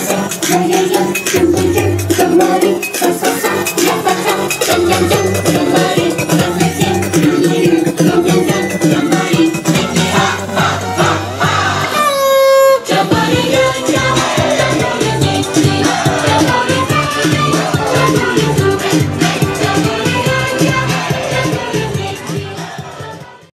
I'm ready to yeah, yeah, yeah,